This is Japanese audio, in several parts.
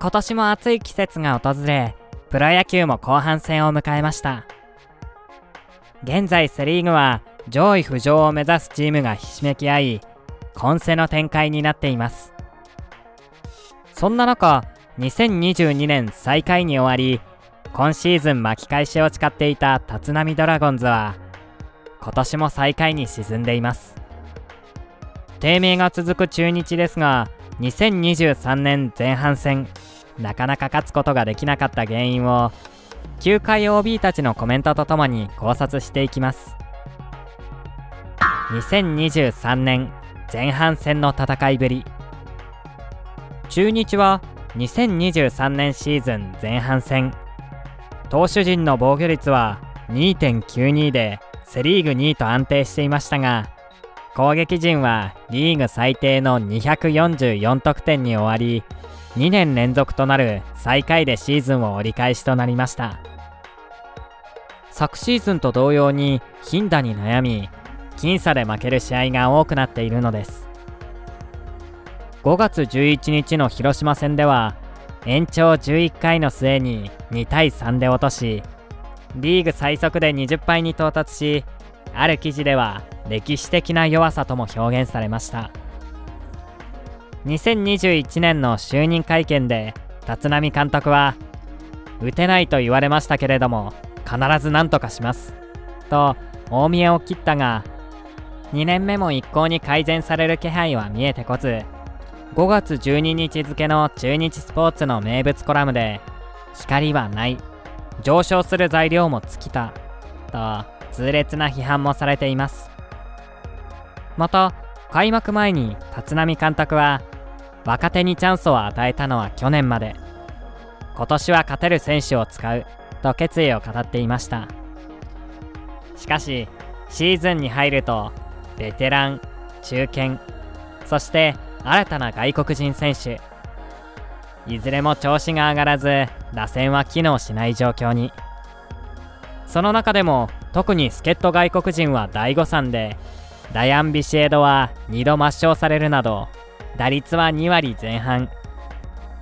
今年も暑い季節が訪れプロ野球も後半戦を迎えました。現在セ・リーグは上位浮上を目指すチームがひしめき合い混戦の展開になっています。そんな中2022年最下位に終わり今シーズン巻き返しを誓っていた立浪ドラゴンズは今年も最下位に沈んでいます。低迷が続く中日ですが2023年前半戦なかなか勝つことができなかった原因を球界 OB たちのコメントとともに考察していきます。2023年前半戦の戦いぶり。中日は2023年シーズン前半戦。投手陣の防御率は2.92でセ・リーグ2位と安定していましたが攻撃陣はリーグ最低の244得点に終わり2年連続となる最下位でシーズンを折り返しとなりました。昨シーズンと同様に頻打に悩み僅差で負ける試合が多くなっているのです。5月11日の広島戦では延長11回の末に2対3で落としリーグ最速で20敗に到達しある記事では歴史的な弱さとも表現されました。2021年の就任会見で立浪監督は打てないと言われましたけれども必ず何とかします。と大見えを切ったが2年目も一向に改善される気配は見えてこず5月12日付の中日スポーツの名物コラムで光はない。上昇する材料も尽きた。と痛烈な批判もされています。また開幕前に立浪監督は若手にチャンスを与えたのは去年まで。今年は勝てる選手を使う。と決意を語っていました。しかしシーズンに入るとベテラン中堅そして新たな外国人選手。いずれも調子が上がらず打線は機能しない状況に。その中でも特に助っ人外国人は大誤算でダヤン・ビシエドは2度抹消されるなど打率は2割前半。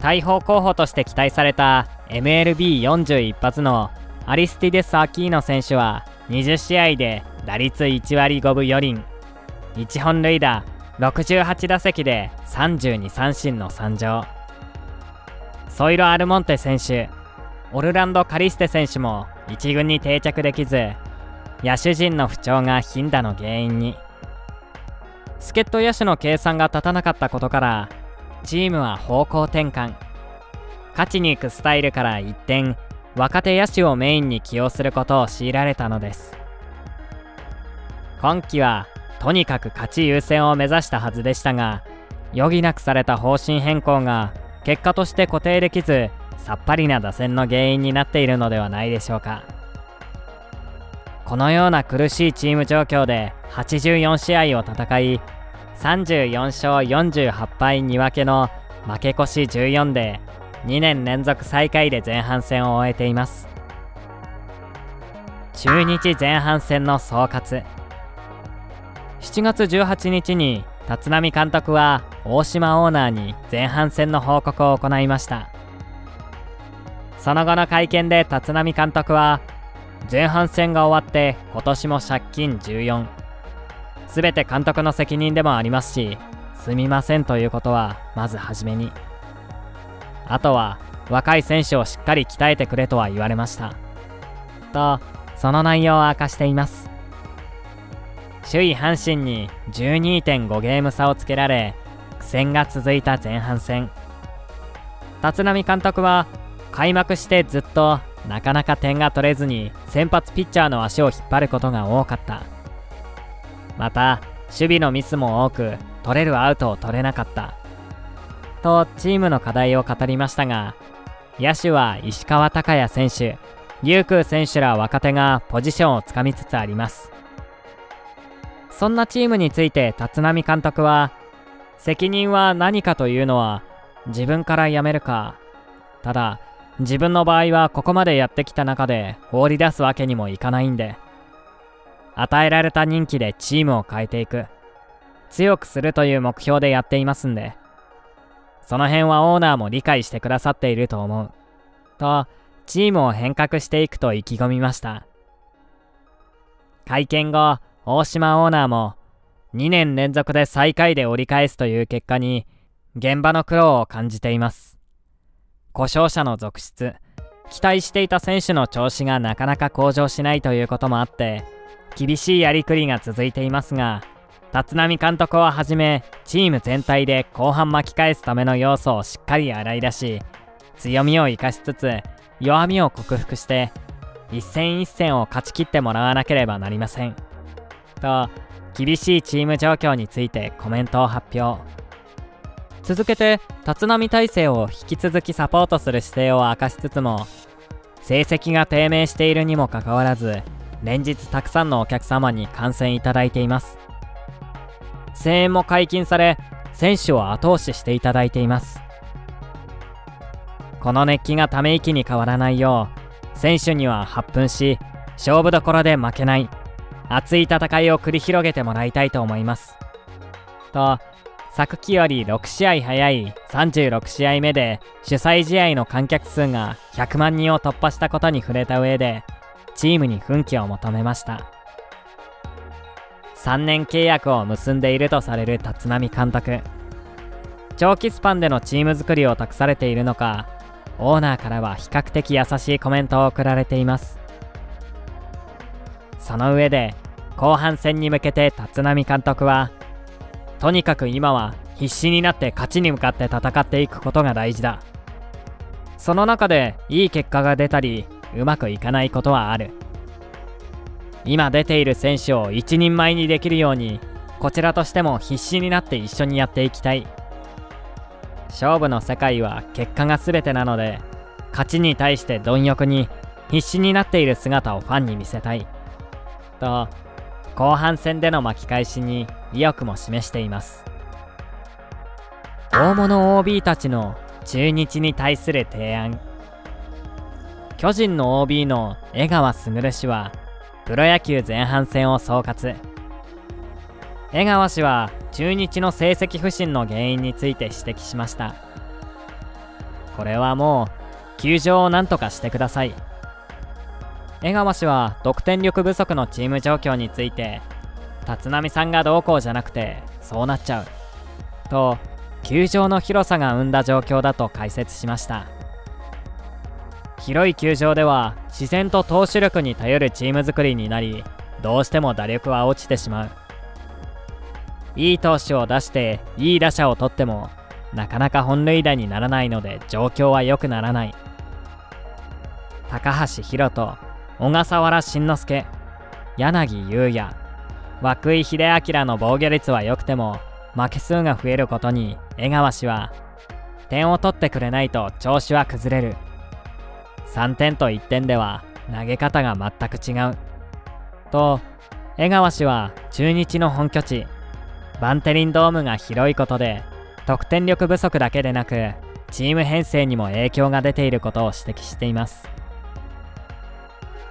大砲候補として期待された MLB41 発のアリスティデス・アキーノ選手は20試合で打率1割5分4厘。1本塁打68打席で32三振の参上ソイロ・アルモンテ選手オルランド・カリステ選手も1軍に定着できず野手陣の不調が頻打の原因に。助っ人野手の計算が立たなかったことからチームは方向転換。勝ちに行くスタイルから一転若手野手をメインに起用することを強いられたのです。今季はとにかく勝ち優先を目指したはずでしたが余儀なくされた方針変更が結果として固定できずさっぱりな打線の原因になっているのではないでしょうか。このような苦しいチーム状況で84試合を戦い34勝48敗2分けの負け越し14で2年連続最下位で前半戦を終えています。中日前半戦の総括。7月18日に立浪監督は大島オーナーに前半戦の報告を行いました。その後の会見で立浪監督は前半戦が終わって今年も借金14全て監督の責任でもありますしすみませんということはまず初めに。あとは若い選手をしっかり鍛えてくれとは言われました。とその内容を明かしています。首位阪神に12.5ゲーム差をつけられ苦戦が続いた前半戦。立浪監督は開幕してずっとなかなか点が取れずに先発ピッチャーの足を引っ張ることが多かった。また守備のミスも多く取れるアウトを取れなかった。とチームの課題を語りましたが野手は石川昂弥選手龍空選手ら若手がポジションをつかみつつあります。そんなチームについて立浪監督は責任は何かというのは自分から辞めるか。ただ自分の場合はここまでやってきた中で放り出すわけにもいかないんで与えられた任期でチームを変えていく強くするという目標でやっていますんでその辺はオーナーも理解してくださっていると思う。と、チームを変革していくと意気込みました。会見後、大島オーナーも、2年連続で最下位で折り返すという結果に、現場の苦労を感じています。故障者の続出、期待していた選手の調子がなかなか向上しないということもあって、厳しいやりくりが続いていますが、立浪監督をはじめチーム全体で後半巻き返すための要素をしっかり洗い出し強みを生かしつつ弱みを克服して一戦一戦を勝ち切ってもらわなければなりません。と厳しいチーム状況についてコメントを発表。続けて立浪体制を引き続きサポートする姿勢を明かしつつも成績が低迷しているにもかかわらず連日たくさんのお客様に観戦いただいています。声援も解禁され選手を後押ししていただいています。この熱気がため息に変わらないよう選手には発奮し勝負どころで負けない熱い戦いを繰り広げてもらいたいと思います。と昨季より6試合早い36試合目で主催試合の観客数が100万人を突破したことに触れた上でチームに奮起を求めました。3年契約を結んでいるとされる立浪監督。長期スパンでのチーム作りを託されているのかオーナーからは比較的優しいコメントを送られています。その上で後半戦に向けて立浪監督はとにかく今は必死になって勝ちに向かって戦っていくことが大事だ。その中でいい結果が出たりうまくいかないことはある。今出ている選手を一人前にできるようにこちらとしても必死になって一緒にやっていきたい。勝負の世界は結果が全てなので勝ちに対して貪欲に必死になっている姿をファンに見せたい。と後半戦での巻き返しに意欲も示しています。大物 OB たちの中日に対する提案。巨人の OB の江川卓氏はプロ野球前半戦を総括。江川氏は中日の成績不振の原因について指摘しました。これはもう球場を何とかしてください。江川氏は得点力不足のチーム状況について立浪さんがどうこうじゃなくてそうなっちゃう。と球場の広さが生んだ状況だと解説しました。広い球場では自然と投手力に頼るチーム作りになりどうしても打力は落ちてしまう。いい投手を出していい打者を取ってもなかなか本塁打にならないので状況は良くならない。高橋宏斗小笠原慎之介柳優也涌井秀明の防御率は良くても負け数が増えることに江川氏は点を取ってくれないと調子は崩れる3点と1点では投げ方が全く違う。と、江川氏は中日の本拠地、バンテリンドームが広いことで、得点力不足だけでなく、チーム編成にも影響が出ていることを指摘しています。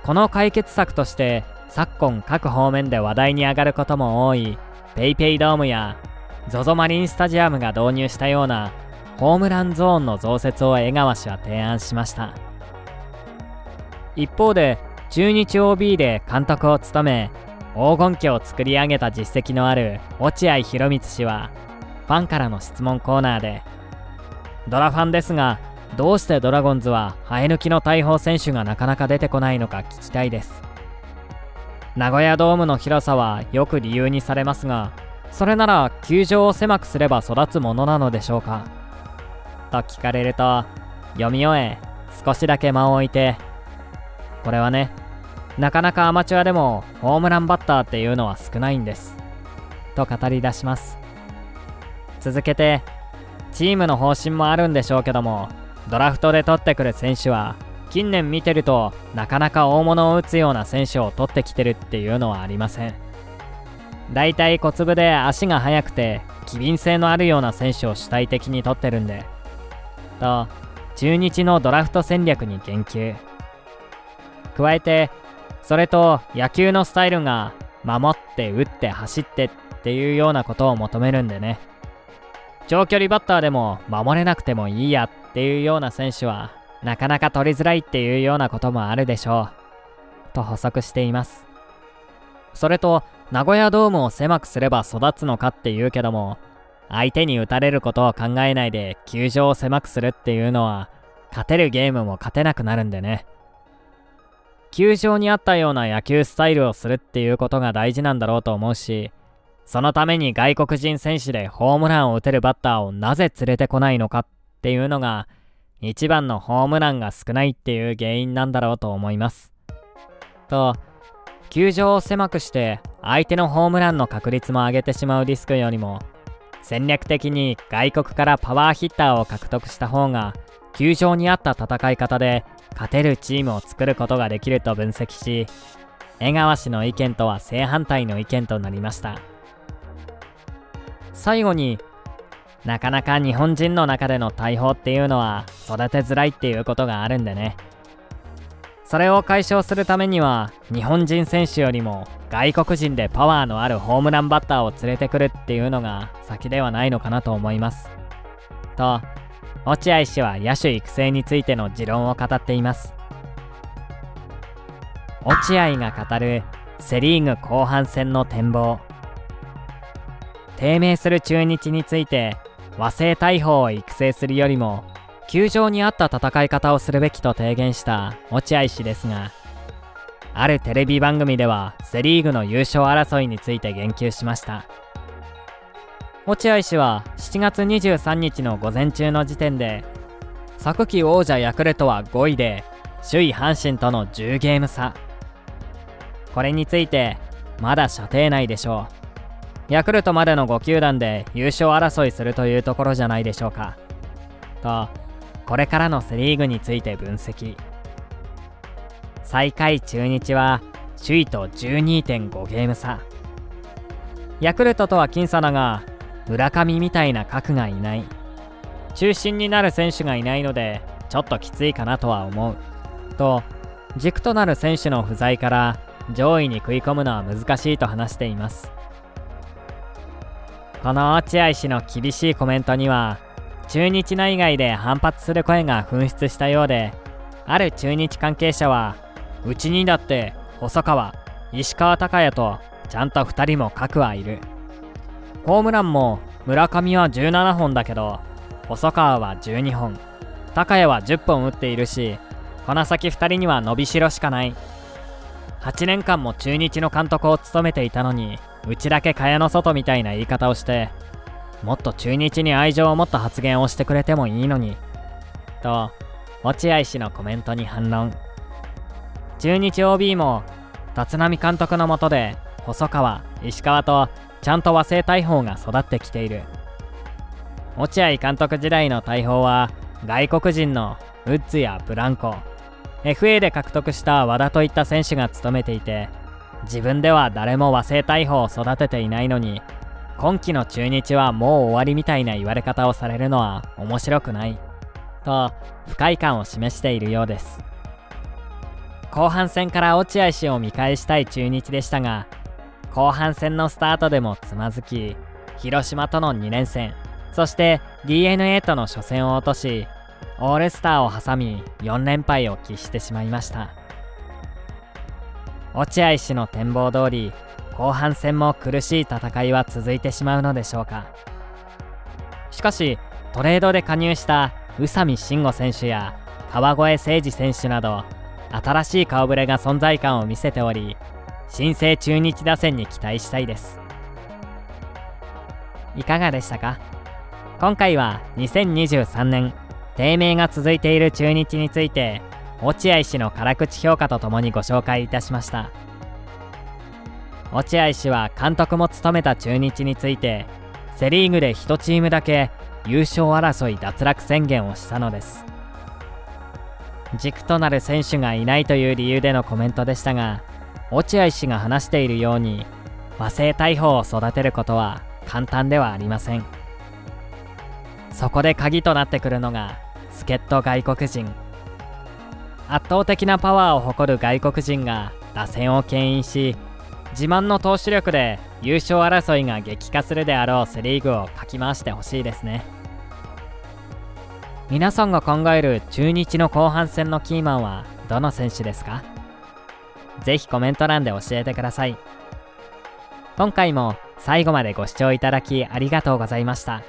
この解決策として、昨今各方面で話題に上がることも多い PayPay ドームや ZOZO マリンスタジアムが導入したようなホームランゾーンの増設を江川氏は提案しました。一方で中日 OB で監督を務め黄金期を作り上げた実績のある落合博満氏はファンからの質問コーナーでドラファンですがどうしてドラゴンズは生え抜きの大砲選手がなかなか出てこないのか聞きたいです名古屋ドームの広さはよく理由にされますがそれなら球場を狭くすれば育つものなのでしょうか。と聞かれると読み終え少しだけ間を置いてこれはねなかなかアマチュアでもホームランバッターっていうのは少ないんです。と語り出します。続けてチームの方針もあるんでしょうけどもドラフトで取ってくる選手は近年見てるとなかなか大物を打つような選手を取ってきてるっていうのはありません。だいたい小粒で足が速くて機敏性のあるような選手を主体的に取ってるんで。と中日のドラフト戦略に言及加えてそれと野球のスタイルが守って打って走ってっていうようなことを求めるんでね。長距離バッターでも守れなくてもいいやっていうような選手はなかなか取りづらいっていうようなこともあるでしょう。と補足しています。それと名古屋ドームを狭くすれば育つのかっていうけども相手に打たれることを考えないで球場を狭くするっていうのは勝てるゲームも勝てなくなるんでね。球場に合ったような野球スタイルをするっていうことが大事なんだろうと思うしそのために外国人選手でホームランを打てるバッターをなぜ連れてこないのかっていうのが一番のホームランが少ないっていう原因なんだろうと思います。と球場を狭くして相手のホームランの確率も上げてしまうリスクよりも戦略的に外国からパワーヒッターを獲得した方が球場に合った戦い方で勝てるチームを作ることができると分析し江川氏の意見とは正反対の意見となりました最後になかなか日本人の中での大砲っていうのは育てづらいっていうことがあるんでね。それを解消するためには日本人選手よりも外国人でパワーのあるホームランバッターを連れてくるっていうのが先ではないのかなと思います。と落合氏は野手育成についての持論を語っています。落合が語るセ・リーグ後半戦の展望。低迷する中日について和製大砲を育成するよりも球場に合った戦い方をするべきと提言した落合氏ですがあるテレビ番組ではセ・リーグの優勝争いについて言及しました。落合氏は7月23日の午前中の時点で昨季王者ヤクルトは5位で首位阪神との10ゲーム差。これについてまだ射程内でしょう。ヤクルトまでの5球団で優勝争いするというところじゃないでしょうか。とこれからのセ・リーグについて分析。最下位中日は首位と12.5ゲーム差。ヤクルトとは僅差だが村上みたいな核がいない。中心になる選手がいないのでちょっときついかなとは思う。と軸となる選手の不在から上位に食い込むのは難しいと話しています。この落合氏の厳しいコメントには中日内外で反発する声が噴出したようである中日関係者はうちにだって細川石川昂弥とちゃんと2人も核はいる。ホームランも村上は17本だけど細川は12本。高谷は10本打っているしこの先2人には伸びしろしかない。8年間も中日の監督を務めていたのにうちだけ蚊帳の外みたいな言い方をしてもっと中日に愛情を持った発言をしてくれてもいいのにと落合氏のコメントに反論。中日 OB も立浪監督のもとで細川石川とちゃんと和製大砲が育ってきている。落合監督時代の大砲は外国人のウッズやブランコ FA で獲得した和田といった選手が務めていて自分では誰も和製大砲を育てていないのに今季の中日はもう終わりみたいな言われ方をされるのは面白くないと不快感を示しているようです。後半戦から落合氏を見返したい中日でしたが後半戦のスタートでもつまずき広島との2連戦そして d n a との初戦を落としオールスターを挟み4連敗を喫してしまいました。落合氏の展望通り後半戦も苦しい戦いは続いてしまうのでしょうか。しかしトレードで加入した宇佐美慎吾選手や川越誠司選手など新しい顔ぶれが存在感を見せており新生中日打線に期待したいです。いかがでしたか？今回は2023年低迷が続いている中日について落合氏の辛口評価とともにご紹介いたしました。落合氏は監督も務めた中日についてセ・リーグで1チームだけ優勝争い脱落宣言をしたのです。軸となる選手がいないという理由でのコメントでしたが落合氏が話しているように和製大砲を育てることは簡単ではありません。そこで鍵となってくるのが助っ人外国人。圧倒的なパワーを誇る外国人が打線を牽引し自慢の投手力で優勝争いが激化するであろうセ・リーグをかき回してほしいですね。皆さんが考える中日の後半戦のキーマンはどの選手ですか？ぜひコメント欄で教えてください。今回も最後までご視聴いただきありがとうございました。